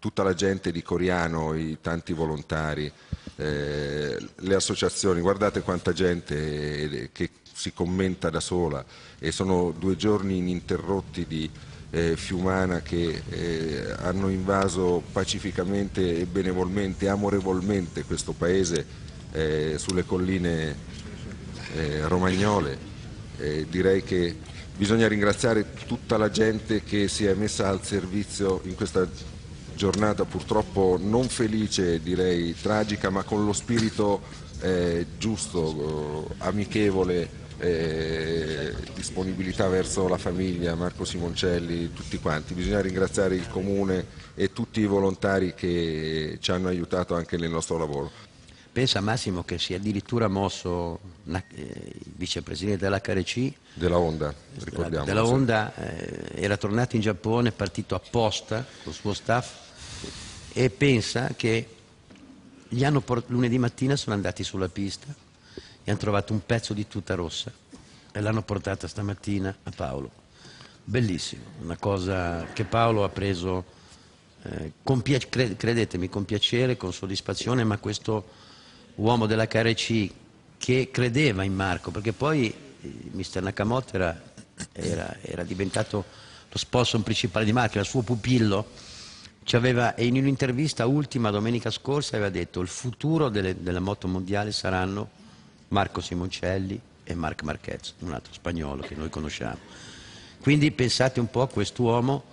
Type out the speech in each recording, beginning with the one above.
tutta la gente di Coriano, i tanti volontari, eh, le associazioni, guardate quanta gente che si commenta da sola e sono due giorni ininterrotti di eh, fiumana che eh, hanno invaso pacificamente e benevolmente, amorevolmente questo paese eh, sulle colline eh, romagnole. Eh, direi che bisogna ringraziare tutta la gente che si è messa al servizio in questa giornata purtroppo non felice, direi tragica, ma con lo spirito eh, giusto, eh, amichevole, eh, disponibilità verso la famiglia, Marco Simoncelli, tutti quanti. Bisogna ringraziare il Comune e tutti i volontari che ci hanno aiutato anche nel nostro lavoro. Pensa Massimo che si è addirittura mosso eh, il vicepresidente della KRC della Onda, ricordiamo. Della Onda eh, era tornato in Giappone, partito apposta con il suo staff e pensa che lunedì mattina sono andati sulla pista e hanno trovato un pezzo di tuta rossa e l'hanno portata stamattina a Paolo. Bellissimo, una cosa che Paolo ha preso, eh, con credetemi, con piacere, con soddisfazione, ma questo uomo della KRC che credeva in Marco, perché poi il mister Nakamoto era, era, era diventato lo sponsor principale di Marco, era il suo pupillo, aveva, e in un'intervista ultima domenica scorsa aveva detto il futuro delle, della moto mondiale saranno Marco Simoncelli e Marc Marquez, un altro spagnolo che noi conosciamo. Quindi pensate un po' a quest'uomo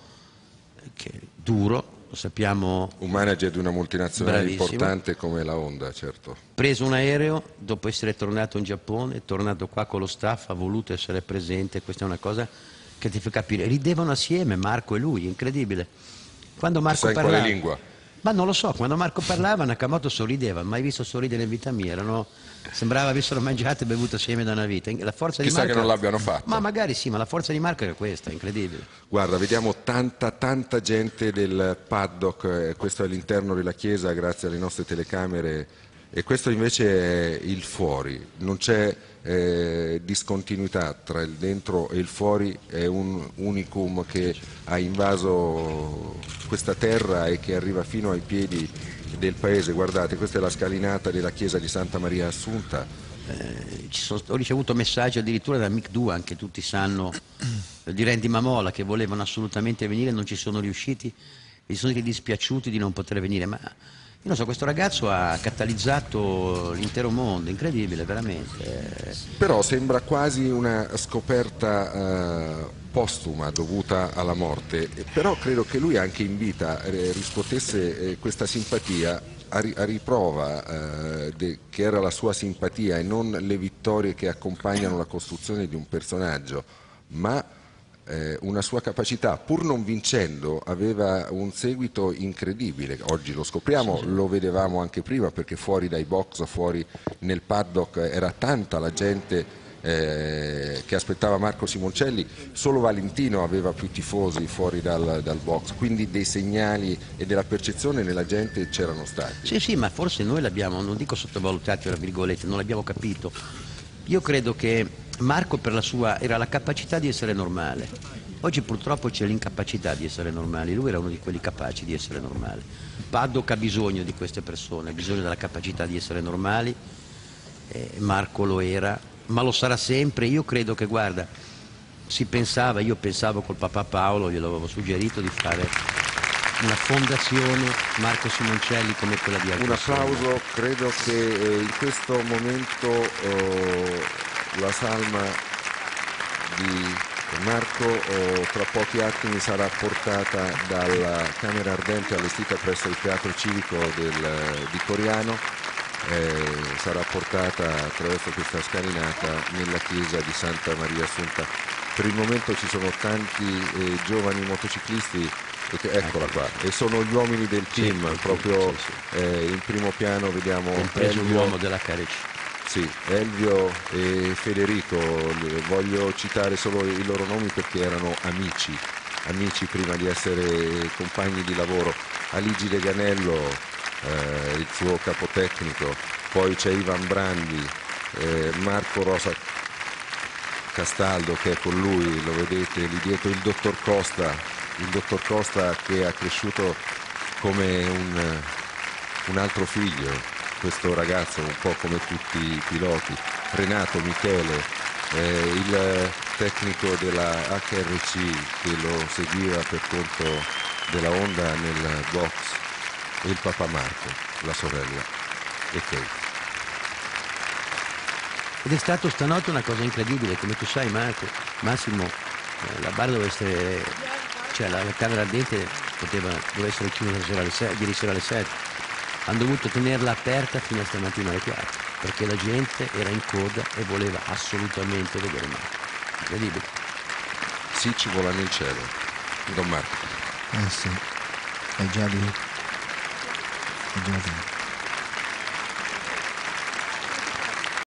che è duro, lo sappiamo. Un manager di una multinazionale bravissimo. importante come la Honda, certo. Preso un aereo, dopo essere tornato in Giappone, è tornato qua con lo staff, ha voluto essere presente, questa è una cosa che ti fa capire. Ridevano assieme Marco e lui, incredibile. Quando Marco parlava, quale lingua? Ma non lo so, quando Marco parlava Nakamoto sorrideva, mai visto sorridere in vita mia, Erano, sembrava avessero mangiato e bevuto assieme da una vita. La forza Chissà Marco, che non l'abbiano fatto. Ma magari sì, ma la forza di Marco è questa, incredibile. Guarda, vediamo tanta, tanta gente del paddock, eh, questo è l'interno della chiesa grazie alle nostre telecamere e questo invece è il fuori, non c'è eh, discontinuità tra il dentro e il fuori, è un unicum che ha invaso questa terra e che arriva fino ai piedi del paese. Guardate, questa è la scalinata della chiesa di Santa Maria Assunta. Eh, sono, ho ricevuto messaggi addirittura da Mick Dua, che tutti sanno, di Randy Mamola, che volevano assolutamente venire, non ci sono riusciti, e sono dispiaciuti di non poter venire. Ma non so, questo ragazzo ha catalizzato l'intero mondo, incredibile, veramente. Però sembra quasi una scoperta eh, postuma dovuta alla morte, però credo che lui anche in vita eh, riscuotesse eh, questa simpatia a, ri a riprova eh, de, che era la sua simpatia e non le vittorie che accompagnano la costruzione di un personaggio, ma eh, una sua capacità, pur non vincendo, aveva un seguito incredibile. Oggi lo scopriamo, sì, sì. lo vedevamo anche prima perché fuori dai box, fuori nel paddock era tanta la gente eh, che aspettava Marco Simoncelli, solo Valentino aveva più tifosi fuori dal, dal, box, quindi dei segnali e della percezione nella gente c'erano stati. Sì, sì, ma forse noi l'abbiamo, non dico virgolette, non l'abbiamo capito. Io credo che Marco per la sua era la capacità di essere normale. Oggi purtroppo c'è l'incapacità di essere normali, lui era uno di quelli capaci di essere normale. Paddock ha bisogno di queste persone, ha bisogno della capacità di essere normali, eh, Marco lo era, ma lo sarà sempre. Io credo che, guarda, si pensava, io pensavo col papà Paolo, glielo avevo suggerito di fare una fondazione Marco Simoncelli come quella di Alto Un applauso, credo che eh, in questo momento... Eh, la salma di Marco oh, tra pochi attimi sarà portata dalla Camera Ardente allestita presso il Teatro Civico del, di Coriano eh, sarà portata attraverso questa scalinata nella chiesa di Santa Maria Assunta. Per il momento ci sono tanti eh, giovani motociclisti, eccola qua, e sono gli uomini del team, sì, proprio sì, sì. Eh, in primo piano vediamo... Compreso l'uomo della Careci. Sì, Elvio e Federico, voglio citare solo i loro nomi perché erano amici, amici prima di essere compagni di lavoro. Aligi De Ganello, eh, il suo capotecnico, poi c'è Ivan Brandi, eh, Marco Rosa Castaldo che è con lui, lo vedete lì dietro, il dottor Costa, il dottor Costa che ha cresciuto come un, un altro figlio, questo ragazzo un po' come tutti i piloti, Renato Michele, eh, il tecnico della HRC che lo seguiva per conto della Honda nel box e il papà Marco, la sorella e Kate. Ed è stato stanotte una cosa incredibile, come tu sai Marco, Massimo, eh, la barra doveva essere, cioè la, camera ardente doveva essere chiusa alle 6, ieri sera alle 7. Hanno dovuto tenerla aperta fino a stamattina alle 4, perché la gente era in coda e voleva assolutamente vedere Marco. Incredibile. Sì, ci vola nel cielo. Don Marco. Eh sì, è già lì. È già lì.